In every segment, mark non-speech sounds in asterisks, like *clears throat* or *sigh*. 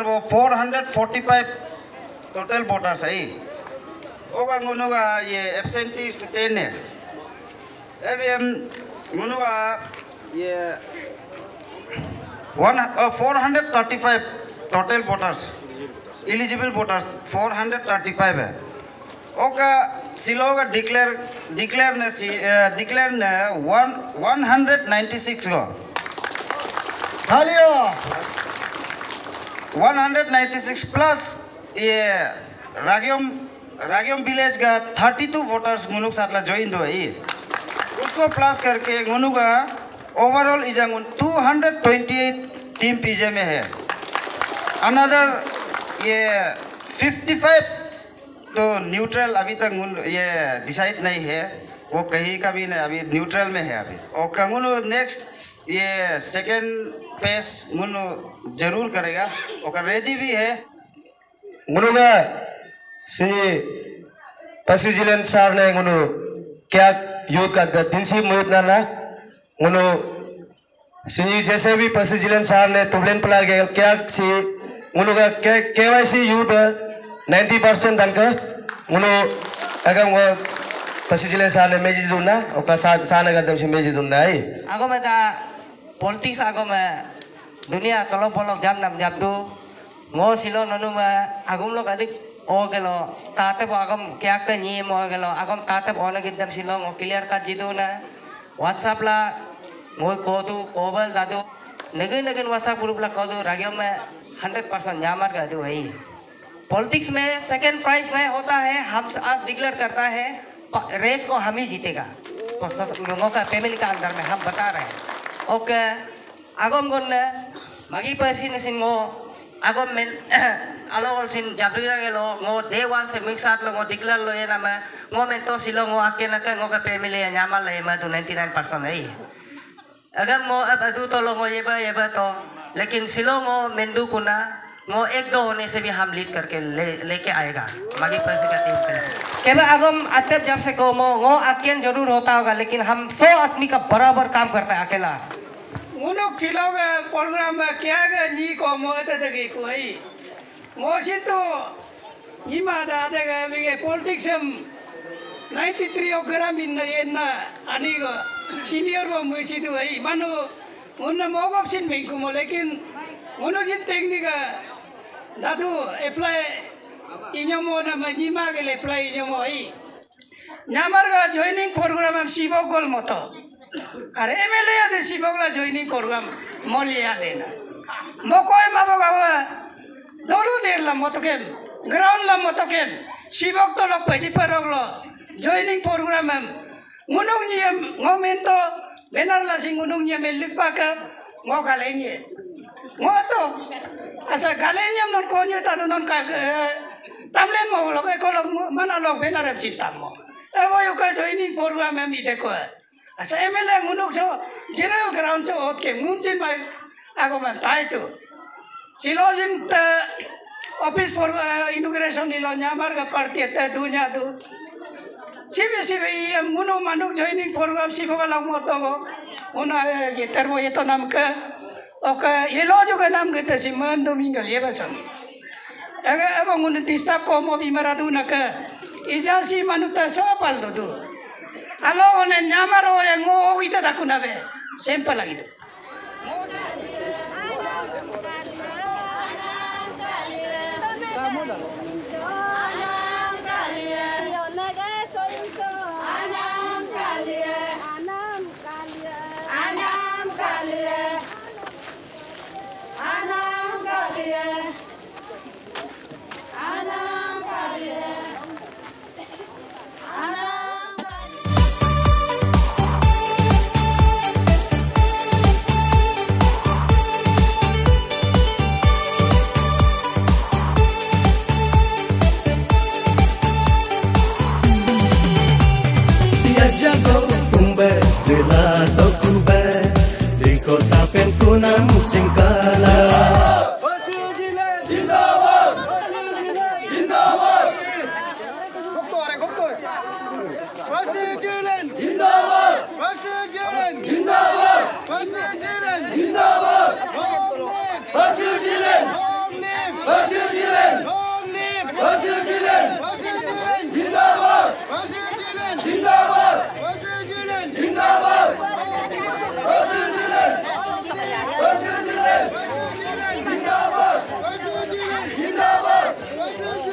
Sir वो 445 total voters है ओगा गुनुगा ये एब्सेंटीज टेन है। अभी हम गुनुगा ये one four hundred five total voters eligible voters four hundred thirty five है। ओका सिलोग डिक्लेयर डिक्लेयर ने डिक्लेयर ने one one hundred ninety six को हलियो! 196 प्लस ये रागियम रागियम विलेज का 32 वोटर्स गुनुक साथ ज्वाइन ये। उसको प्लस करके गुनु का ओवरऑल इजांगुन 228 टीम पीजे में है। अनदर ये 55 तो न्यूट्रल अभी तक ये डिसाइड नहीं है। वो कहीं का भी नहीं, अभी न्यूट्रल में है अभी। और कंगुनु नेक्स्ट ये सेकेंड पेस मुनु ज़रूर करेगा और रेडी भी है ngunuga sini pasijilen sarne ngunu kya youth ka da dinsi muyut na na ngunu sini जैसे भी pasijilen sarne tublen pala ge kya si ngunu ga KYC youth 90% dan ka ngunu agam go pasijilen sarne meji dunna oka sana ga dam si meji dunna ai Ako may ta politics ako may dunia kalau bolok jam nam jam tu ngo silo nanu ma agum lo kadik ka ni mo gelo agam tate bo na gidam silo ngo clear cut jidu na whatsapp la ngo ko tu ko bal dadu negin negin whatsapp group la ko du ragyam में 100% nyamar का दो है politics में second prize में होता है हम आज डिक्लेयर करता है रेस को हम ही जीतेगा तो लोगों का पेमेंट का अंदर में हम बता रहे हैं Oke, agam magi pasin sin ngo aku men *clears throat* alo sin jabri ra lo. Ngo de wan lo ngo diklar lo ya ma. Ngo men to silo ngo akena ka ngo ke family nyama le tu 99% ei. Agam mo abadu to lo ngo yeba yeba to. Lekin silo ngo mendu kuna मो एक दो होने से भी हम lead करके ले लेके आएगा मागी पैसे का टीम पे केवल अगम अतब जब से को मो वो अकेन ज़रूर होता होगा लेकिन हम सौ आदमी का बराबर काम करता है अकेला ni ko mo ta ta ki ko ai. Mo sin to ni ma da da ga mi ge politics em 93 o gram in na yen na ani go senior bo mo si tu ai manu unna mo দাদু apply ઇજમો નિમા ગયેલા એટલે ઇજમો હઈ নামার joining programme আমি শিবগল মতো আর M L এ আছে শিবগলা জয়নিং প্রোগ্রাম মলিয়া দে না মকয় মাবক দৌড়ু দিলাম মতো কেম গ্রাউন্ডলাম মতো কেম শিবক তো লোক পেজি পারগল জয়নিং প্রোগ্রাম এম উনুং নিয়ম গমেন তো বেনার লাসিং উনুং নিয়ম লিখবাকে মগালে নিয়ে মতো asa galenye non konye ta non ka tamlen mo lo ko lo mana lo benar em cinta mo. Ebo yo ka joining program em ide ko asa emele ngunog so general ground so ot ke ngun sin mai ako man tai tu silojin ta office for inauguration nilo nyamar ga party ta dunya tu. Sibe sibe iya muno manuk joining program sibo ka lang mo to ko una gitar mo ito nam ka ఒక ఈరోజుగా నామ గత మన్ దొమింగల్ ఏవసం এবং তিস্তা কম বিমারা দু নাক ইজাসি মানুষ সপাল দু আলো অনেক নামারও এ ইতা দাকুনাবে সেম্পা লাগিদু 是是。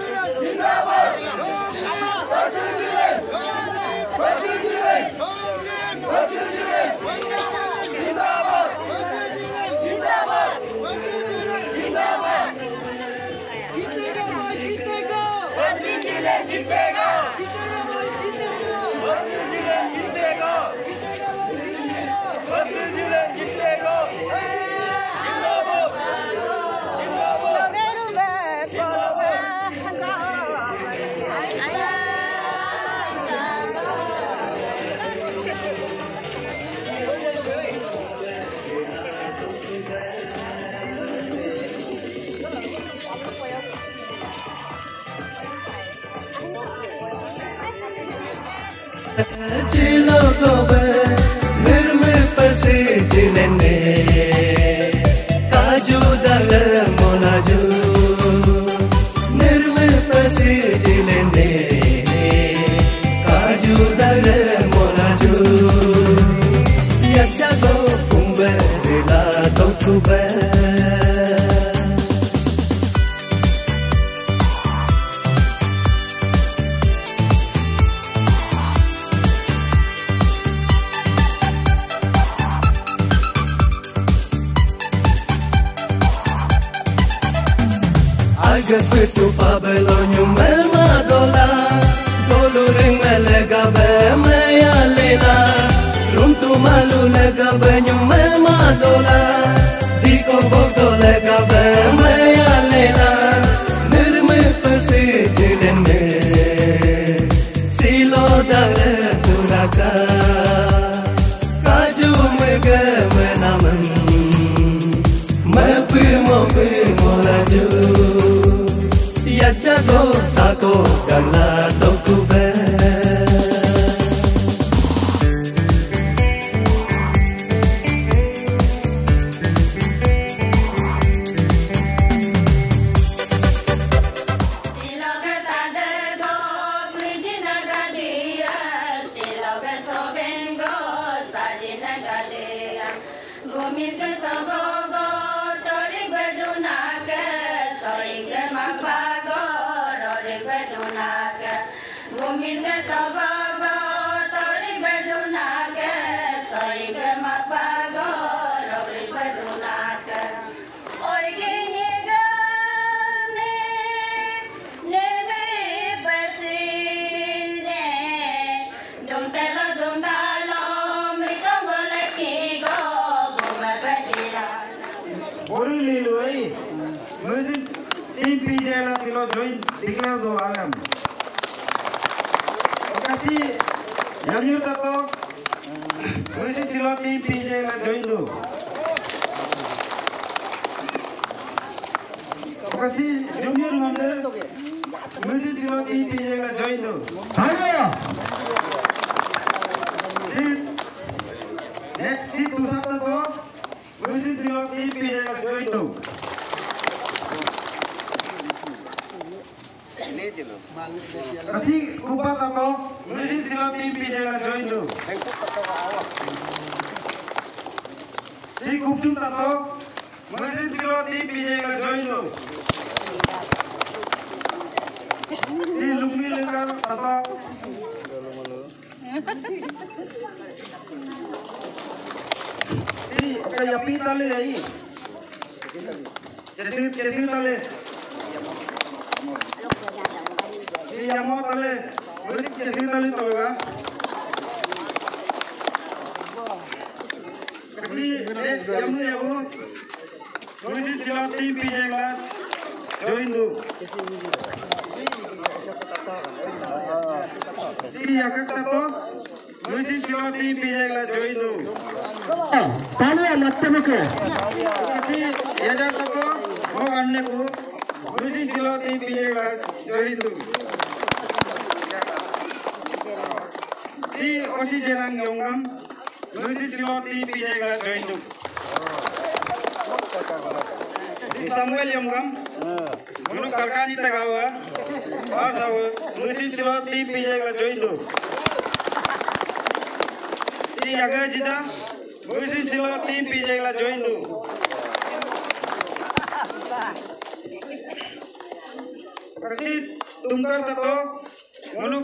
Jilogobe nirme pasi jinene Kaju Govind तब तरि बेदुनाक सैग मपाग रबरि बेदुनाक ओइगे निगने निर्मे बसिने दुमतेल दुमदालो मितंगल किगो गोमा बेदिरा बोरी लिलो है म्यूजिक टीम पीजे ला जॉइन दिखला दो Janjur Toto Musik Junior Sit. Next sit Kasih Kupat Toto মিছিল ছিল তিনপি জেলা জয়ন্ত শ্রী কুপচুম তাত মিছিল ছিল তিনপি জেলা জয়ন্ত শ্রী লুম্বি লিঙ্গার তাত শ্রী ইয়াপি তালে এই কেসি কেসি তালে শ্রী ইয়াম তালে का जोइन्दु पानी मत्ते मुके किसी ये जाता तो वो करने को मुझे चिलो तीन पीएगा जोइन्दु Si osi jerang yongam music sila team PJ la join do. Si Samuel yongam Munu kalkani tagawa और सब music sila team PJ la join do. Si yaga jida music sila team PJ la kasi tungkar tato manuk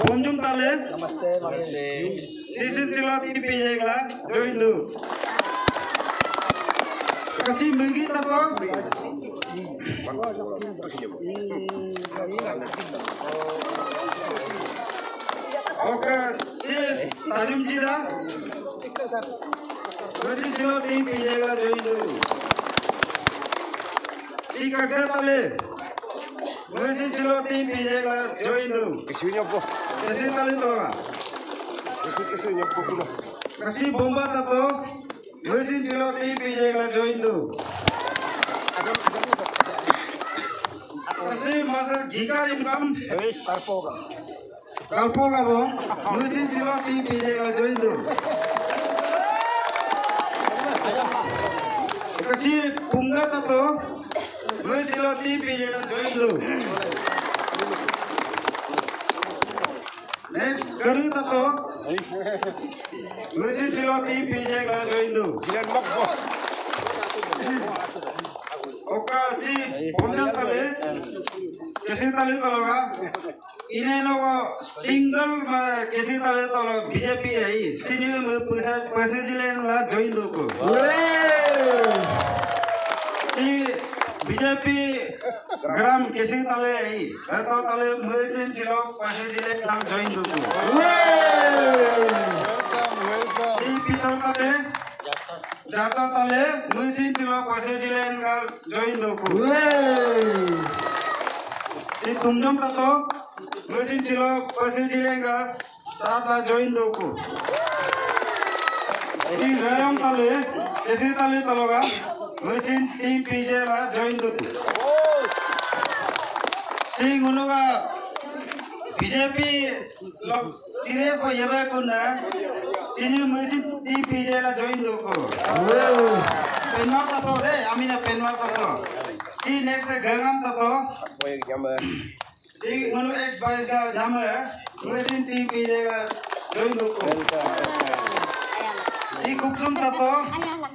கொஞ்சம் தாலே நமஸ்தே நமஸ்தே சிசின் சிலா டிபி kasih begitu kok oke si tajum jida. Masih silo tim pijaya join dulu si kakak tali Nusi silo tim pije la join dum. Kisunya po. Kasi tali to nga. Kasi kisunya po kulo. Kasi bomba ta to. Nusi silo tim pije la join dum. Adam adam mo. Kasi masa gikar income. Eh, tarpo ka. Karpo ga bo. Nusi silo tim pije la join dum. Kasi bunga ta to. Luisilo TV yang join lu. Next, Garu Tato. Luisilo TV yang join lu. Giliran bok bok. Oka si Ponjang tali, kesi tali. Ah. Ini logo single kesi tali tolog BJP ahi. Sini me pusat pusat jilen join. Si BJP gram kasi tale ai. Rato tale mesin silo pesa jilen la join do ko. Si pitar tale जाता ताले मुझे चिलो पैसे जिलेन का join दो को si tumjam tato मुझे चिलो पैसे जिलेन का साथ ला join दो को si रयम ताले ऐसे ताले तलोगा मुझे टीम पीजे ला join दो को si गुनुगा बीजेपी लोग सीरियस को ये बात कुन्ना sini मुझे टीम पीजे ला join दो को penmal tato deh amina penmal tato si next gangam tato si ngunu x bias ga jama mesin tv ga join doko si kupsum tato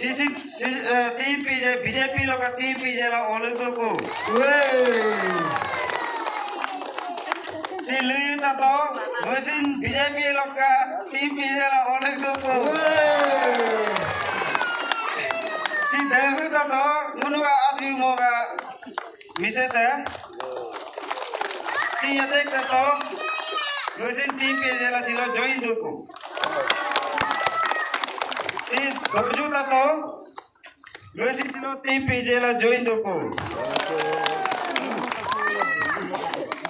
sisip e, tim pijah BJP loko tim pijah la olu koko si luyu tato musin BJP loko tim pijah la olu koko si dewi tato munuwa asyik moga misis ya si yatek tato musin tim pijah la silo join duku. Sri దొరజూలతో యోచించిన తీపి జైల జోయిందుకు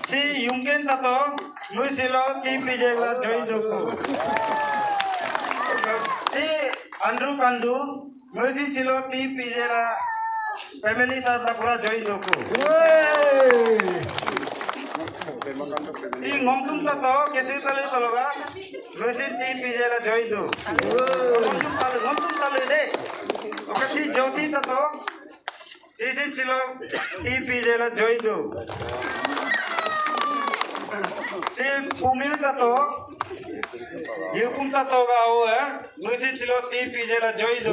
శ్రీ యుంగేంతతో ముసిలో తీపి జైల జోయిందుకు శ్రీ అండ్రు కండు యోచించిన తీపి జైల family সাথে পুরা জয়ী লোক सी ngomtum ka to kesi talu taloga mesin ti pijela joidu ngomtum talu ngomtum talu de oka si jyoti ta to si si chilo ti pijela joidu si pumil ta to yukum ta to ga o mesin chilo ti pijela joidu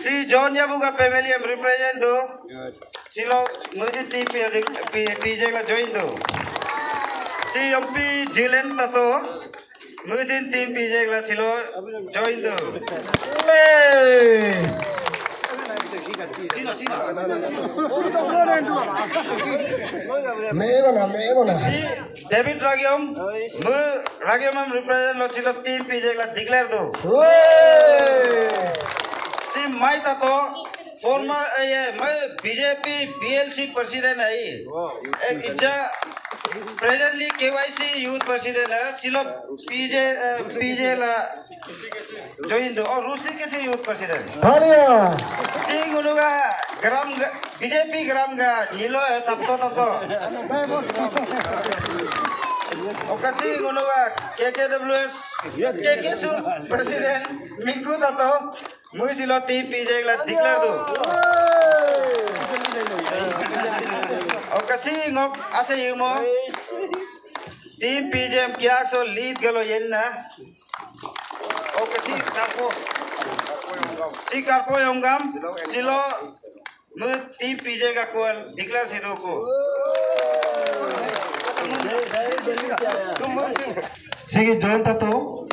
Si John ya buka family yang represent tu. Si lo nusi ti PJ la join tu. Si MP Jilin tato. Nusin tim PJ lah si lo join tu. do. Merona, merona. Si David Ragiom, mu Ragiom am represent lo chilo tim PJ la declare do. Shri मई तक farmer ये मैं BJP BLC president है एक इच्छा presently KYC youth president है चिलो पीजे पीजे ला जो हिंदू और रूसी के यूथ प्रेसिडेंट हरिया जी गुनुगा ग्राम बीजेपी ग्राम का नीलो है सब तो तो। और कैसी गुनुगा केकेडब्ल्यूएस केकेसू प्रेसिडेंट मिल्कू तो। Murisi Latifi jaya lah tiklar Oke Oh kasih ngop asa yumo. Tipi jam piak so lead galo yen na. Oh kasih kapo. Si kapo yang gam. Silo mu tipi jaya kakuan tiklar si doku. Sige, join tato.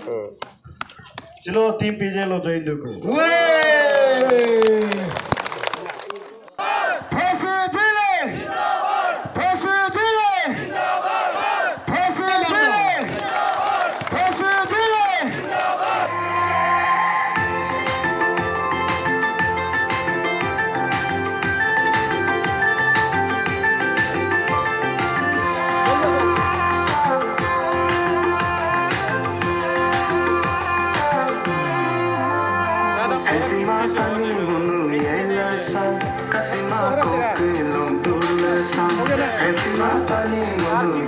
चलो team PJ लो join दुकु ma pa ni mo